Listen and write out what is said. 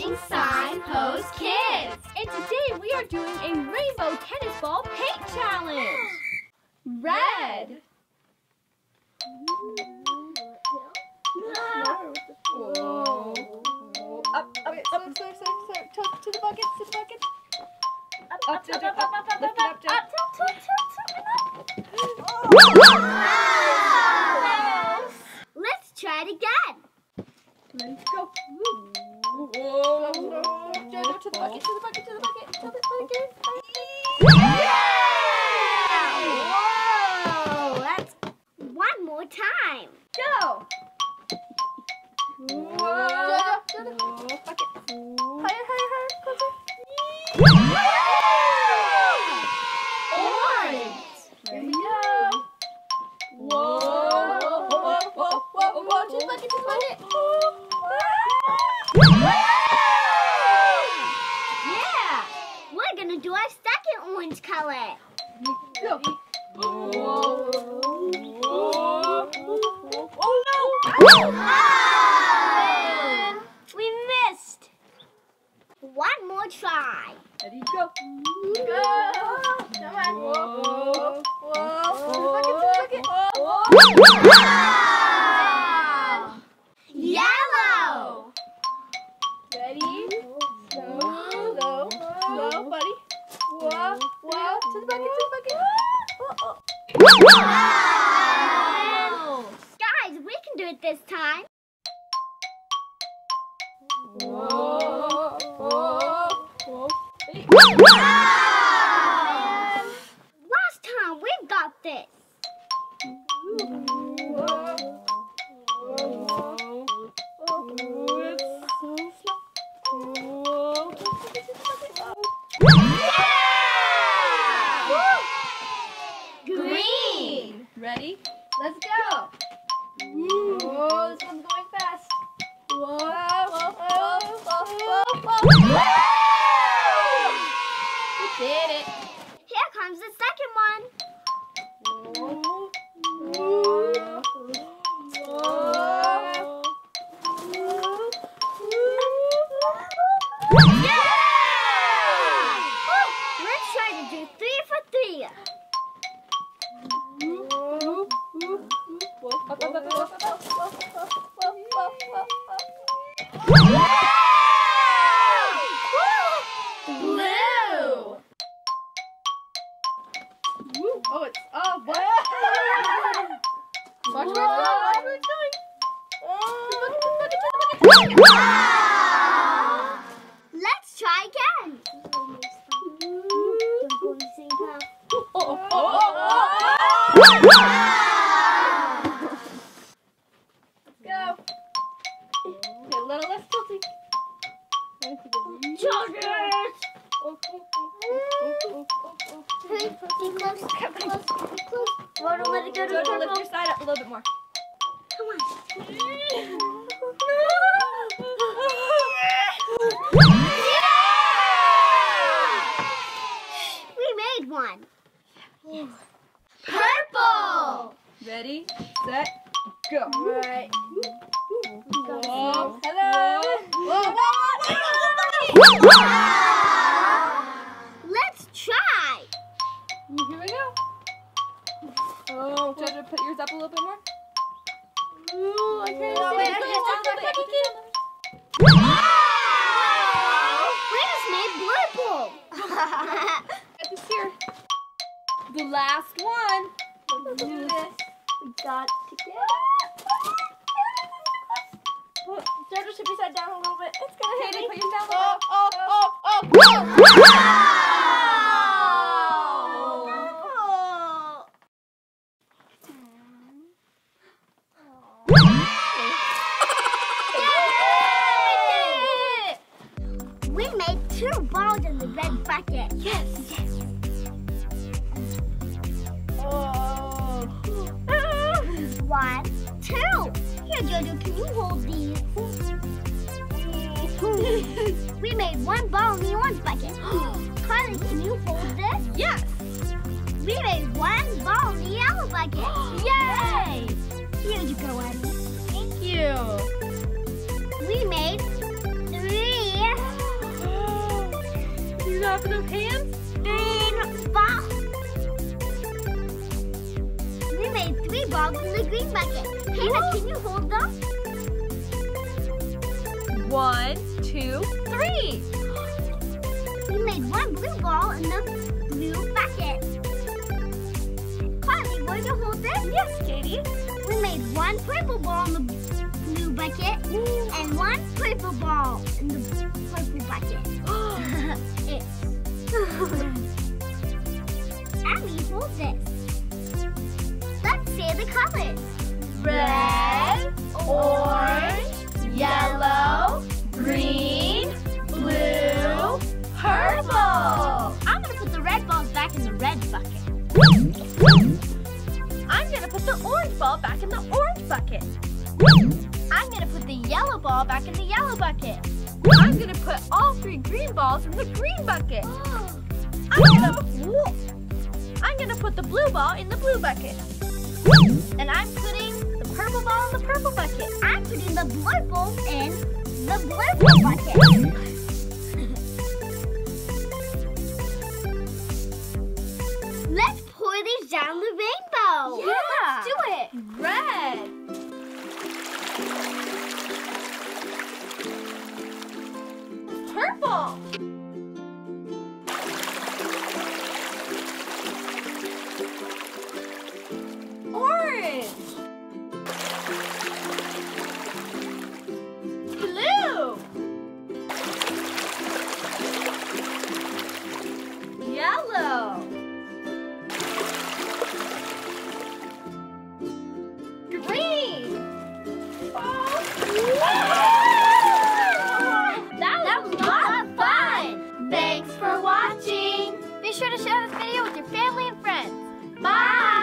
watching Signpost Kids. And today we are doing a rainbow tennis ball paint challenge. Red. Whoa. Up, up, up, up, slow, slow, slow. To, to the bucket, to the bucket. Up, up, up, up, up, up, lift it up, Joe. Let's try it again. Let's go. Whoa. Joe, to the bucket, to the bucket, to the bucket, to the bucket. Whoa! That's one more time. Go. Oh, we missed one more try. Ready, go. Go. Come on. Whoa. Whoa. To the bucket, to the Yellow. Ready? Slow, slow, slow, buddy. Whoa, whoa. To the bucket, to the bucket. Oh. Guys, we can do it this time. Whoa, whoa, whoa. Ready? Last time we got this. Whoa, We did it. Here comes the second one. Whoa. Let's try to do three for three. Blue. Let's try again. Let's go. Okay, a little less tilting. Chocolate. Hey, close, close, close. Want to let it go to Go to lift your side up a little bit more. Come on. We Purple. Ready, set, go. Right. Whoa. Hello. Whoa, whoa, Let's try. Here we go. Oh, Jojo, put yours up a little bit more. Ooh, I can't Whoa, see wait, it. I just Just a don't little bit. think Just a We just made blue. little- Just here. The last one. Let's do this. we got to get. Put, Jojo, tip your side down a little bit. It's gonna hit me. put yours down a Oh, little. oh, oh, oh. oh. We made two balls in the red bucket. Yes. You hold these? we made one ball in the orange bucket. Carlei, can you hold this? Yes. We made one ball in the yellow bucket. Yay! Here you go, Eddie. Thank you. We made three clapping those hands. Green ball. We made three balls in the green bucket. Hannah, can you hold them? One, two, three. We made one blue ball in the blue bucket. Carlei, will you hold this? Yes, Katie. We made one purple ball in the blue bucket and one purple ball in the purple bucket. It- Abby, hold this. Let's say the colors. Red, ball back in the orange bucket. I'm gonna put the yellow ball back in the yellow bucket. I'm gonna put all three green balls in the green bucket. I'm gonna. I'm gonna put the blue ball in the blue bucket. And I'm putting the purple ball in the purple bucket. I'm putting the blue ball in the blue bucket. Let's pour these down the rainbow. yellow. Green. That, that was a lot of fun. Thanks for watching. Be sure to share this video with your family and friends. Bye.